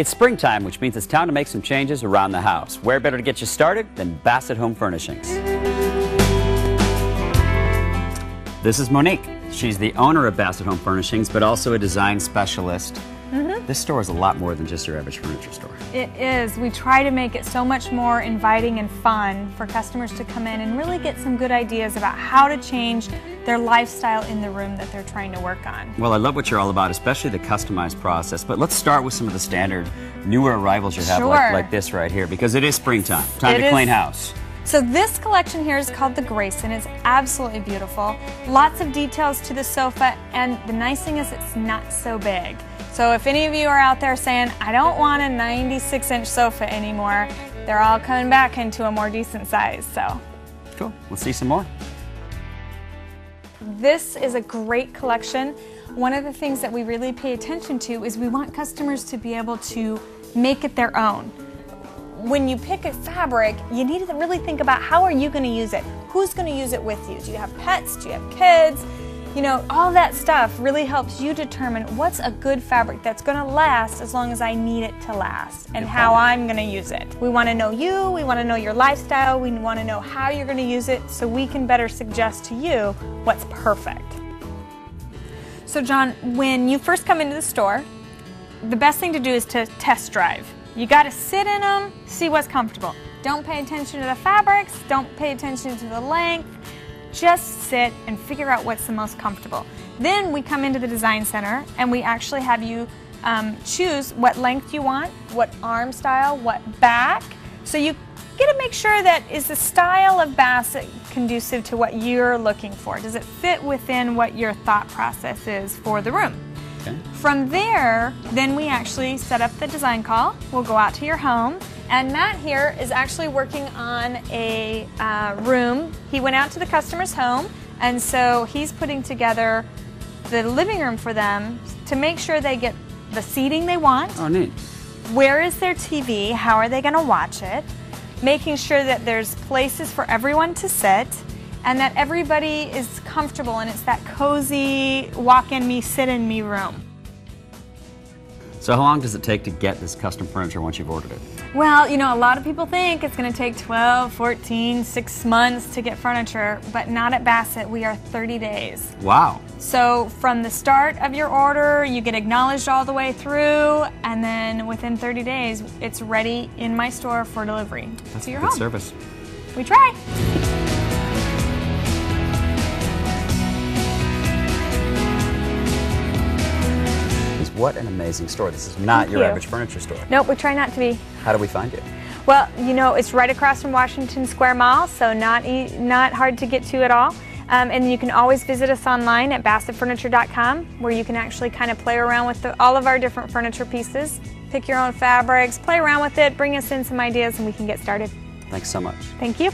It's springtime, which means it's time to make some changes around the house. Where better to get you started than Bassett Home Furnishings? This is Monique. She's the owner of Bassett Home Furnishings, but also a design specialist. Mm -hmm. This store is a lot more than just your average furniture store. It is. We try to make it so much more inviting and fun for customers to come in and really get some good ideas about how to change their lifestyle in the room that they're trying to work on. Well, I love what you're all about, especially the customized process. But let's start with some of the standard newer arrivals you have, sure. like, like this right here, because it is springtime. Time it to clean house. So this collection here is called the Grayson. It's absolutely beautiful. Lots of details to the sofa, and the nice thing is it's not so big. So if any of you are out there saying, I don't want a 96 inch sofa anymore, they're all coming back into a more decent size, so. Cool, let's see some more. This is a great collection. One of the things that we really pay attention to is we want customers to be able to make it their own. When you pick a fabric, you need to really think about how are you going to use it? Who's going to use it with you? Do you have pets? Do you have kids? You know, all that stuff really helps you determine what's a good fabric that's going to last as long as I need it to last and how I'm going to use it. We want to know you, we want to know your lifestyle, we want to know how you're going to use it so we can better suggest to you what's perfect. So John, when you first come into the store, the best thing to do is to test drive. You got to sit in them, see what's comfortable. Don't pay attention to the fabrics, don't pay attention to the length, just sit and figure out what's the most comfortable. Then we come into the design center and we actually have you um, choose what length you want, what arm style, what back. So you get to make sure that is the style of Bassett conducive to what you're looking for. Does it fit within what your thought process is for the room? Okay. From there, then we actually set up the design call. We'll go out to your home and Matt here is actually working on a uh, room. He went out to the customer's home, and so he's putting together the living room for them to make sure they get the seating they want. Oh, neat. Where is their TV? How are they going to watch it? Making sure that there's places for everyone to sit and that everybody is comfortable and it's that cozy walk in me, sit in me room. So how long does it take to get this custom furniture once you've ordered it? Well, you know, a lot of people think it's going to take 12, 14, 6 months to get furniture, but not at Bassett. We are 30 days. Wow. So from the start of your order, you get acknowledged all the way through, and then within 30 days, it's ready in my store for delivery That's to your good home. service. We try. What an amazing store. This is not Thank your you. average furniture store. Nope, we try not to be. How do we find you? Well, you know, it's right across from Washington Square Mall, so not e not hard to get to at all. Um, and you can always visit us online at bassettfurniture.com, where you can actually kind of play around with the, all of our different furniture pieces, pick your own fabrics, play around with it, bring us in some ideas, and we can get started. Thanks so much. Thank you.